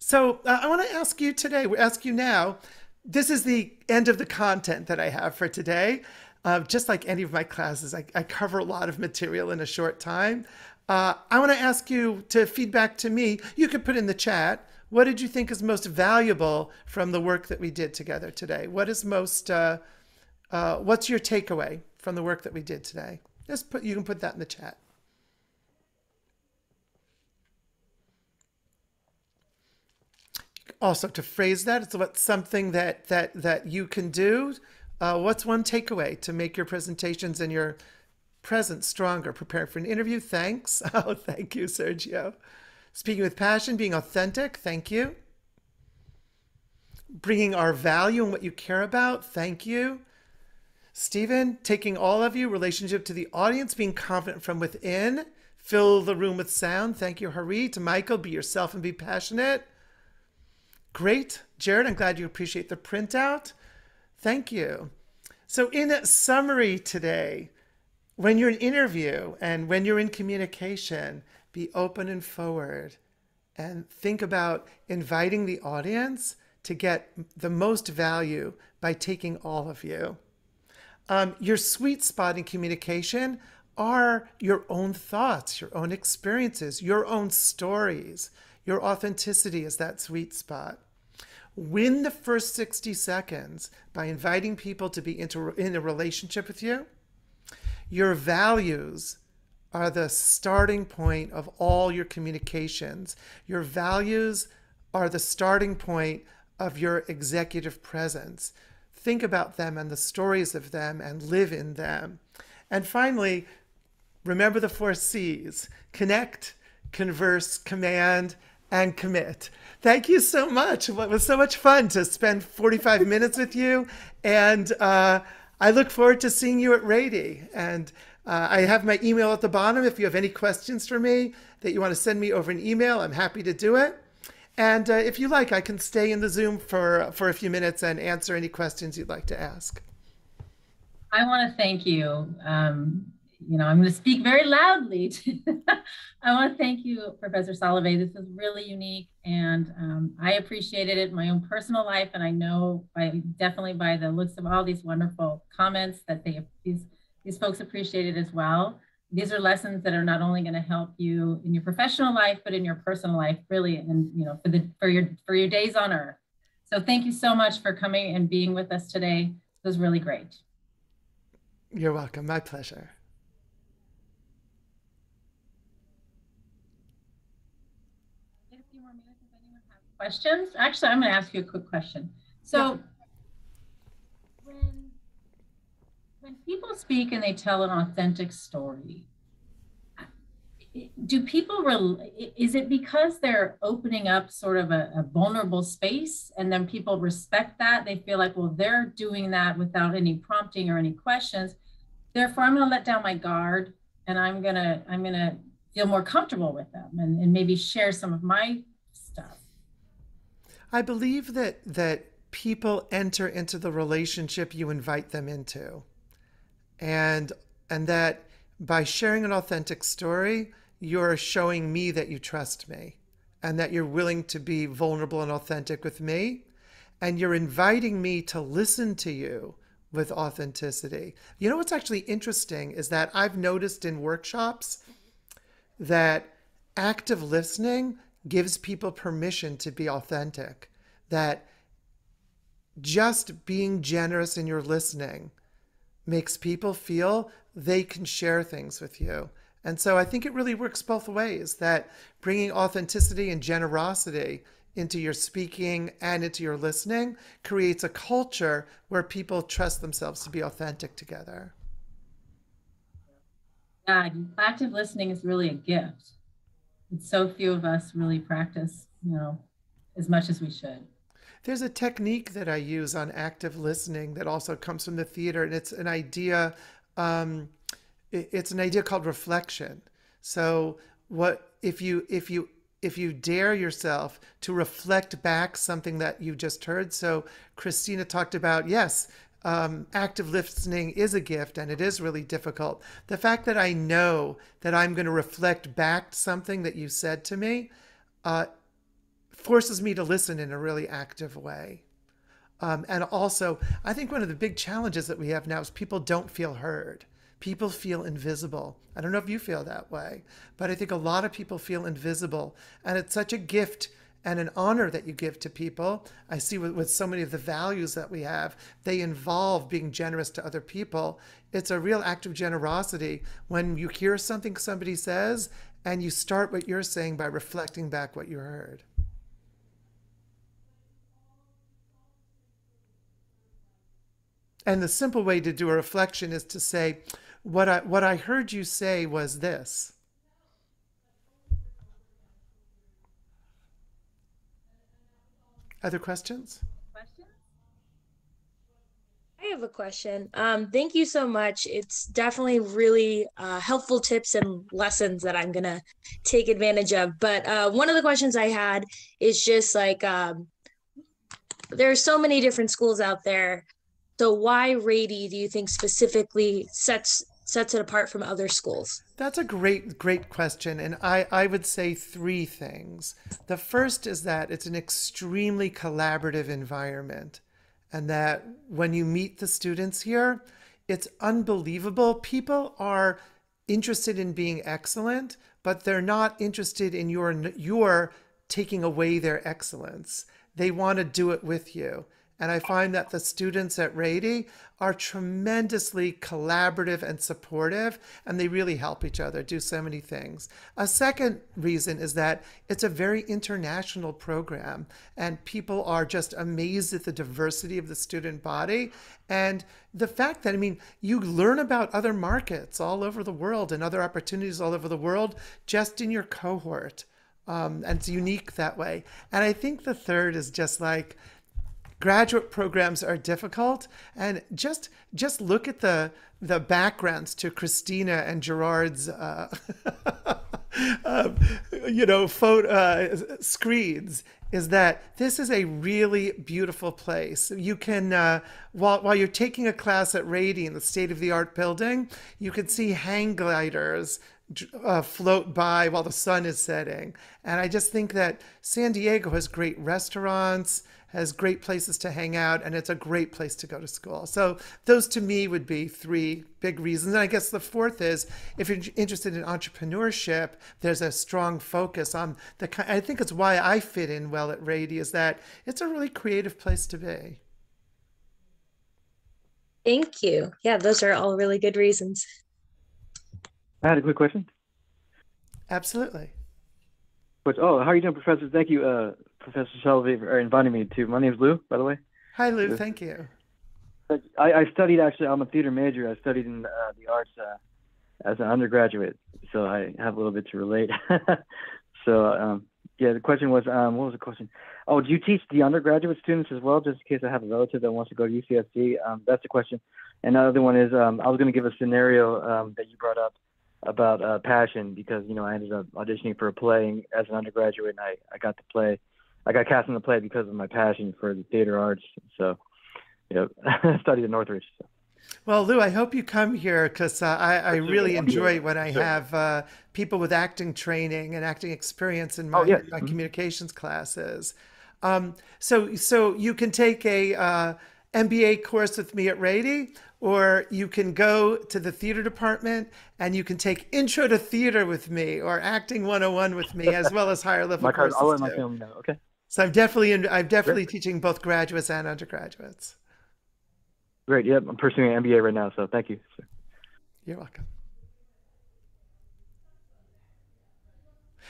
So uh, I want to ask you today. We ask you now this is the end of the content that I have for today. Uh, just like any of my classes, I, I, cover a lot of material in a short time. Uh, I want to ask you to feedback to me. You could put in the chat. What did you think is most valuable from the work that we did together today? What is most, uh, uh what's your takeaway from the work that we did today? Just put, you can put that in the chat. Also to phrase that it's about something that that that you can do. Uh, what's one takeaway to make your presentations and your presence stronger? Prepare for an interview. Thanks. Oh thank you sergio. Speaking with passion being authentic. Thank you. Bringing our value and what you care about. Thank you. Stephen taking all of you relationship to the audience being confident from within. Fill the room with sound. Thank you hari to michael be yourself and be passionate Great. Jared, I'm glad you appreciate the printout. Thank you. So, in summary today, when you're in interview and when you're in communication, be open and forward and think about inviting the audience to get the most value by taking all of you. Um, your sweet spot in communication are your own thoughts, your own experiences, your own stories. Your authenticity is that sweet spot. Win the first 60 seconds by inviting people to be into, in a relationship with you. Your values are the starting point of all your communications. Your values are the starting point of your executive presence. Think about them and the stories of them and live in them. And finally, remember the four C's connect, converse, command, and commit. Thank you so much. It was so much fun to spend 45 minutes with you. And uh, I look forward to seeing you at Rady. And uh, I have my email at the bottom. If you have any questions for me that you want to send me over an email, I'm happy to do it. And uh, if you like, I can stay in the Zoom for, for a few minutes and answer any questions you'd like to ask.
I want to thank you. Um, you know, I'm going to speak very loudly. I want to thank you, Professor Salovey. This is really unique, and um, I appreciated it in my own personal life, and I know by definitely by the looks of all these wonderful comments that they these these folks appreciated it as well. These are lessons that are not only going to help you in your professional life, but in your personal life, really, and you know, for the for your for your days on Earth. So thank you so much for coming and being with us today. It was really great.
You're welcome. My pleasure.
Questions. Actually, I'm going to ask you a quick question. So, yeah. when when people speak and they tell an authentic story, do people re- is it because they're opening up sort of a, a, vulnerable space and then people respect that they feel like well they're doing that without any prompting or any questions therefore i'm going to let down my guard and I'm gonna I'm gonna feel more comfortable with them and, and maybe share some of my.
I believe that that people enter into the relationship you invite them into. And and that by sharing an authentic story, you're showing me that you trust me and that you're willing to be vulnerable and authentic with me. And you're inviting me to listen to you with authenticity. You know what's actually interesting is that I've noticed in workshops that active listening gives people permission to be authentic, that just being generous in your listening makes people feel they can share things with you. And so I think it really works both ways that bringing authenticity and generosity into your speaking and into your listening creates a culture where people trust themselves to be authentic together.
Yeah, active listening is really a gift. So few of us really practice, you know, as much as we should.
There's a technique that I use on active listening that also comes from the theater, and it's an idea. Um, it's an idea called reflection. So, what if you if you if you dare yourself to reflect back something that you just heard? So, Kristina talked about yes, um, active listening is a gift and it is really difficult. The fact that I know that I'm going to reflect back something that you said to me uh, forces me to listen in a really active way. Um, and also, I think one of the big challenges that we have now is people don't feel heard. People feel invisible. I don't know if you feel that way, but I think a lot of people feel invisible. And it's such a gift and an honor that you give to people. I see with, with so many of the values that we have, they involve being generous to other people. It's a real act of generosity when you hear something somebody says and you start what you're saying by reflecting back what you heard. And the simple way to do a reflection is to say, what I, what I heard you say was this. Other questions?
I have a question. Um, thank you so much. It's definitely really uh, helpful tips and lessons that I'm gonna take advantage of. But uh, one of the questions I had is just like um, there are so many different schools out there. So why Rady do you think specifically sets sets it apart from other schools?
That's a great, great question. And I, I would say three things. The first is that it's an extremely collaborative environment, and that when you meet the students here, it's unbelievable. People are interested in being excellent, but they're not interested in your, your taking away their excellence. They want to do it with you. And I find that the students at Rady are tremendously collaborative and supportive, and they really help each other do so many things. A second reason is that it's a very international program, and people are just amazed at the diversity of the student body. And the fact that, I mean, you learn about other markets all over the world and other opportunities all over the world just in your cohort. Um, and it's unique that way. And I think the third is just like, graduate programs are difficult and just just look at the the backgrounds to Kristina and Gerard's uh, uh, you know photo uh, screens is that this is a really beautiful place. You can, uh, while, while you're taking a class at Rady in the state of the art building, you can see hang gliders uh, float by while the sun is setting. And I just think that San Diego has great restaurants, has great places to hang out, and it's a great place to go to school. So those to me would be three big reasons. And I guess the fourth is if you're interested in entrepreneurship, there's a strong focus on the kind. I think it's why I fit in well at Rady is that it's a really creative place to be.
Thank you. Yeah, those are all really good reasons.
I had a quick question.
Absolutely.
Which, oh, how are you doing, Professor? Thank you, uh, Professor Shelby, for inviting me to. My name is Lou, by the way.
Hi, Lou. Thank you.
I, I studied actually. I'm a theater major. I studied in uh, the arts uh, as an undergraduate, so I have a little bit to relate. so, um, yeah, the question was, um, what was the question? Oh, do you teach the undergraduate students as well, just in case I have a relative that wants to go to UCSD? Um, that's the question. And the other one is, um, I was going to give a scenario um, that you brought up about uh, passion because you know I ended up auditioning for a play as an undergraduate, and I I got to play, I got cast in the play because of my passion for the theater arts. So, you know, I studied at Northridge. So.
Well, Lou, I hope you come here because uh, I, I really enjoy when I have uh, people with acting training and acting experience in my,
Oh, yes.
my
Mhm.
communications classes. Um, so, so you can take a uh, MBA course with me at Rady, or you can go to the theater department and you can take Intro to Theater with me or Acting 101 with me, as well as higher level
My card,
courses
I'll let my film know. Okay.
So I'm definitely in, I'm definitely teaching both graduates and undergraduates.
Great. Yep. I'm pursuing an MBA right now. So thank you. sir.
You're welcome.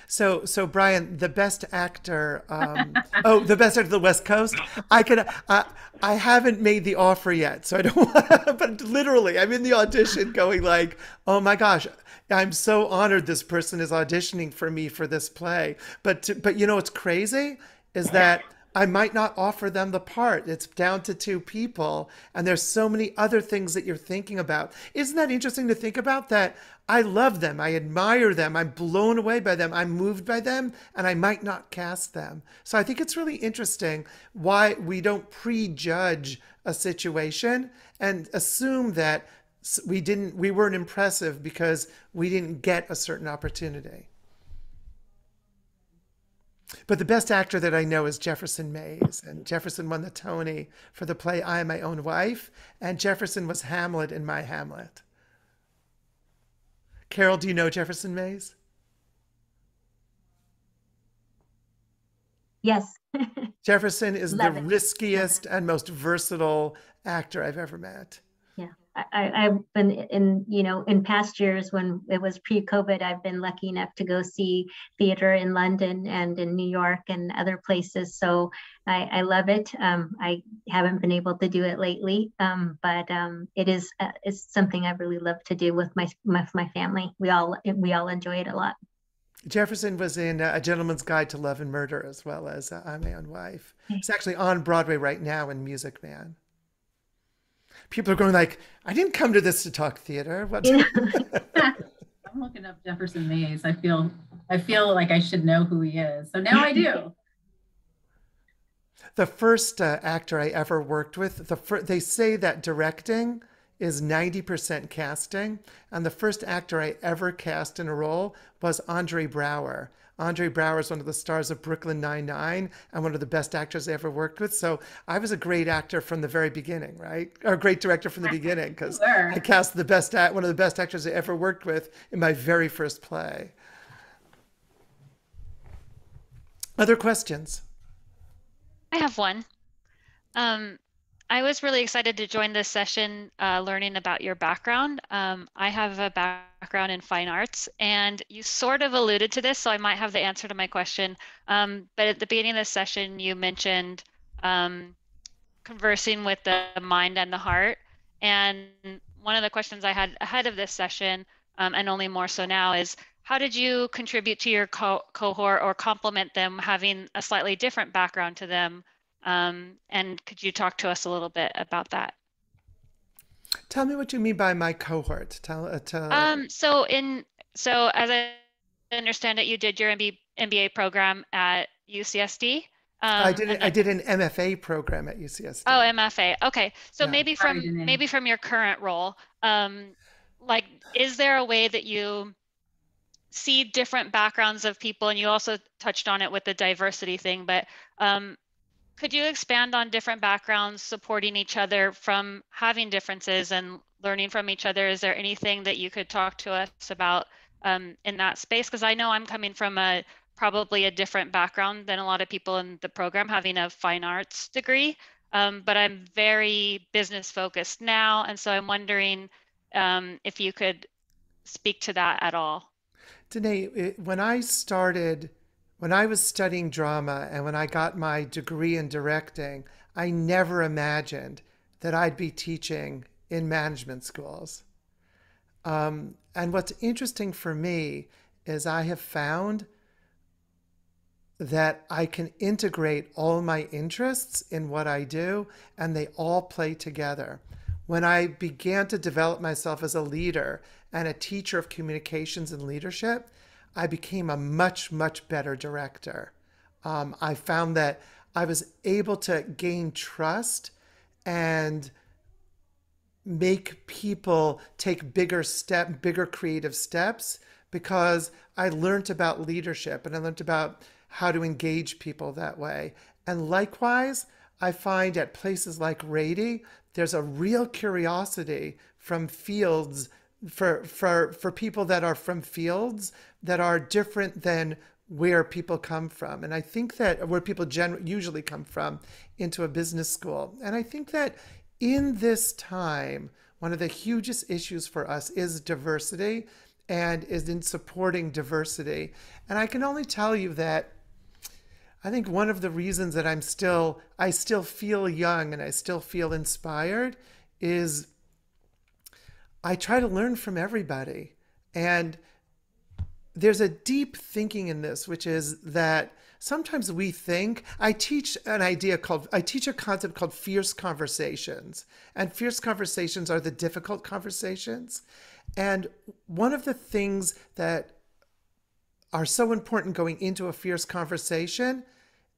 So, so Brian, the best actor. Um, oh, the best actor of the West Coast. I could. I, I haven't made the offer yet, so I don't. Want, to but literally, I'm in the audition, going like, "Oh my gosh, I'm so honored this person is auditioning for me for this play." But, to, but you know it's crazy is that. I might not offer them the part. It's down to two people, and there's so many other things that you're thinking about. Isn't that interesting to think about? That I love them, I admire them, I'm blown away by them, I'm moved by them, and I might not cast them. So I think it's really interesting why we don't prejudge a situation and assume that we didn't, we weren't impressive because we didn't get a certain opportunity. But the best actor that I know is Jefferson Mays, and Jefferson won the Tony for the play I Am My Own Wife, and Jefferson was Hamlet in My Hamlet. Carol, do you know Jefferson Mays?
Yes.
Jefferson is
Love
the
it.
riskiest and most versatile actor I've ever met.
I, I've been in, you know, in past years when it was pre-COVID, I've been lucky enough to go see theater in London and in New York and other places. So I, I love it. Um, I haven't been able to do it lately, um, but um, it is uh, it's something I really love to do with my with my family. We all we all enjoy it a lot.
Jefferson was in A Gentleman's Guide to Love and Murder as well as uh, I'm My Own Wife. It's actually on Broadway right now in Music Man. People are going like, I didn't come to this to talk theater. What?
I'm looking up Jefferson Mays. I feel I feel like I should know who he is. So now I do.
The first uh, actor I ever worked with, the fir- they say that directing is 90% casting. And the first actor I ever cast in a role was Andre Braugher. Andre Braugher is one of the stars of Brooklyn Nine-Nine and one of the best actors I ever worked with. So I was a great actor from the very beginning, right? Or a great director from the beginning because
were.
I cast the best act, one of the best actors I ever worked with in my very first play. Other questions?
I have one. Um, I was really excited to join this session, uh, learning about your background. Um, I have a background in fine arts, and you sort of alluded to this, so I might have the answer to my question. Um, but at the beginning of this session, you mentioned um, conversing with the mind and the heart. And one of the questions I had ahead of this session, um, and only more so now, is how did you contribute to your co- cohort or complement them having a slightly different background to them? Um, and could you talk to us a little bit about that?
Tell me what you mean by my cohort. Tell, uh, tell
Um, so in so as I understand it, you did your MB, MBA program at UCSD. Um,
I did.
and
I did an MFA program at UCSD.
Oh, MFA. Okay. So
Yeah.
maybe from maybe from your current role, um, like, is there a way that you see different backgrounds of people? And you also touched on it with the diversity thing, but um, could you expand on different backgrounds supporting each other from having differences and learning from each other? Is there anything that you could talk to us about um, in that space? Because I know I'm coming from a probably a different background than a lot of people in the program, having a fine arts degree. Um, but I'm very business focused now, and so I'm wondering um, if you could speak to that at all.
Danae, it- when I started, when I was studying drama and when I got my degree in directing, I never imagined that I'd be teaching in management schools. Um, and what's interesting for me is I have found that I can integrate all my interests in what I do and they all play together. when I began to develop myself as a leader and a teacher of communications and leadership, I became a much, much better director. Um, I found that I was able to gain trust and make people take bigger step, bigger creative steps because I learned about leadership and I learned about how to engage people that way. And likewise, I find at places like Rady, there's a real curiosity from fields for for for people that are from fields that are different than where people come from. And i think that where people gen- usually come from into a business school. And i think that in this time one of the hugest issues for us is diversity and is in supporting diversity. And i can only tell you that I think one of the reasons that I'm still I still feel young and I still feel inspired is I try to learn from everybody. And there's a deep thinking in this, which is that sometimes we think I teach an idea called I teach a concept called fierce conversations. And fierce conversations are the difficult conversations. And one of the things that are so important going into a fierce conversation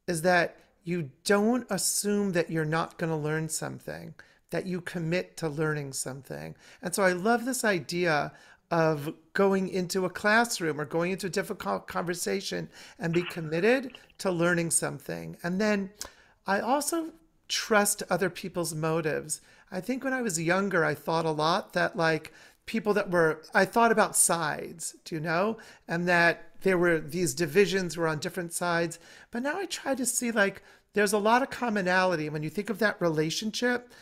is that you don't assume that you're not going to learn something, that you commit to learning something. And so I love this idea of going into a classroom or going into a difficult conversation and be committed to learning something. And then I also trust other people's motives. I think when I was younger, I thought a lot that like people that were, I thought about sides, do you know? And that there were these divisions were on different sides. But now I try to see like there's a lot of commonality. When you think of that relationship,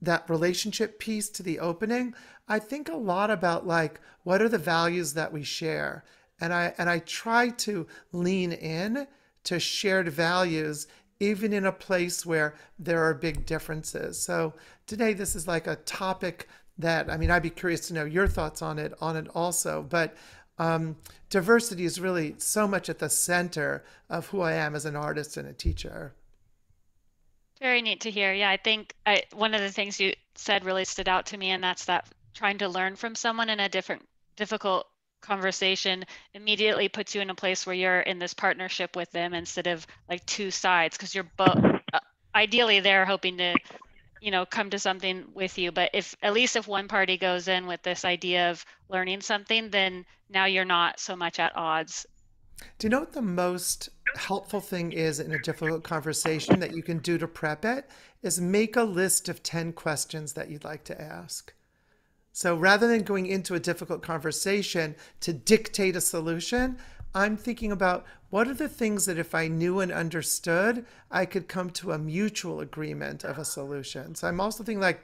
that relationship piece to the opening, I think a lot about like what are the values that we share. And I and I try to lean in to shared values even in a place where there are big differences. So today this is like a topic that I mean I'd be curious to know your thoughts on it on it also. But um, diversity is really so much at the center of who I am as an artist and a teacher.
Very neat to hear. Yeah, I think I, one of the things you said really stood out to me, and that's that trying to learn from someone in a different, difficult conversation immediately puts you in a place where you're in this partnership with them instead of like two sides, because you're both. Uh, ideally, they're hoping to you know come to something with you but if at least if one party goes in with this idea of learning something then now you're not so much at odds
do you know what the most helpful thing is in a difficult conversation that you can do to prep it is make a list of 10 questions that you'd like to ask so rather than going into a difficult conversation to dictate a solution I'm thinking about what are the things that if I knew and understood, I could come to a mutual agreement of a solution. So I'm also thinking like,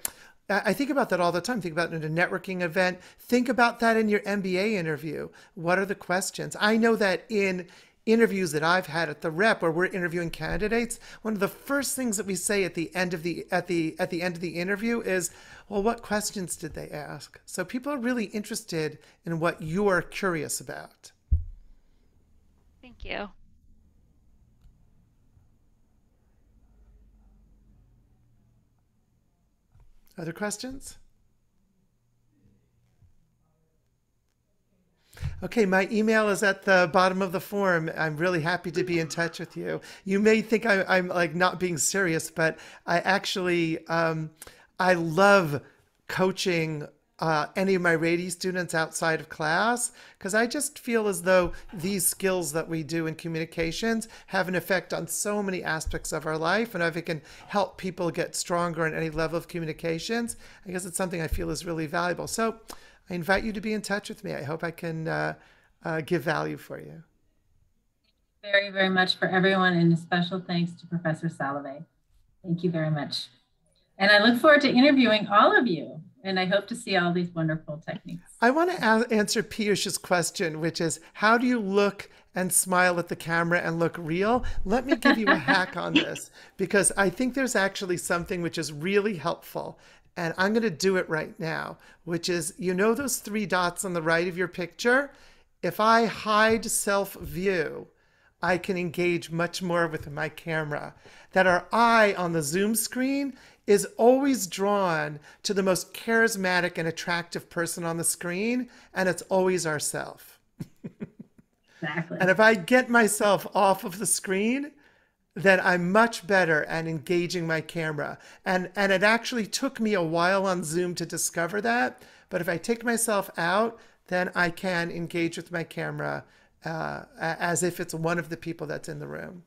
I think about that all the time. Think about it in a networking event. Think about that in your MBA interview. What are the questions? I know that in interviews that I've had at the rep where we're interviewing candidates, one of the first things that we say at the end of the at the at the end of the interview is, well, what questions did they ask? So people are really interested in what you're curious about.
Thank you.
Other questions? Okay, my email is at the bottom of the form. I'm really happy to be in touch with you. You may think I, am like not being serious, but I actually um, I love coaching uh, any of my Rady students outside of class because I just feel as though these skills that we do in communications have an effect on so many aspects of our life. And if it can help people get stronger in any level of communications, I guess it's something I feel is really valuable. So I invite you to be in touch with me. I hope I can uh, uh, give value for you.
Very, very much for everyone, and a special thanks to Professor Salovey. Thank you very much. And I look forward to interviewing all of you and I hope to see all these wonderful techniques.
I want to a- answer Piyush's question, which is how do you look and smile at the camera and look real? Let me give you a hack on this because I think there's actually something which is really helpful. And I'm going to do it right now, which is you know those three dots on the right of your picture? If I hide self view, I can engage much more with my camera. That our eye on the Zoom screen is always drawn to the most charismatic and attractive person on the screen, and it's always ourself.
Exactly.
And if I get myself off of the screen, then I'm much better at engaging my camera. And and it actually took me a while on Zoom to discover that. But if I take myself out, then I can engage with my camera uh, as if it's one of the people that's in the room.